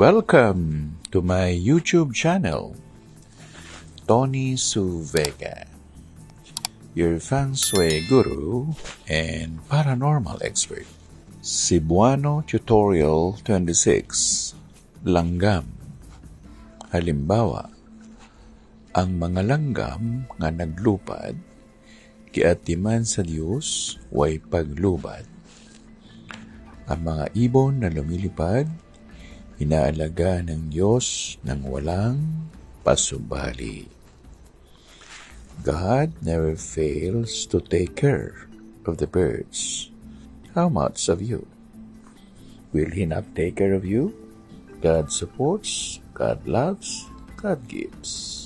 Welcome to my YouTube channel, Tony Su Vega, your feng shui guru and paranormal expert. Cebuano Tutorial 26 Langgam Halimbawa, ang mga langgam nga naglupad, kiatiman sa Diyos way paglubad. Ang mga ibon na lumilipad, inaalaga ng Diyos ng walang pasubali. God never fails to take care of the birds. How much of you? Will He not take care of you? God supports, God loves, God gives.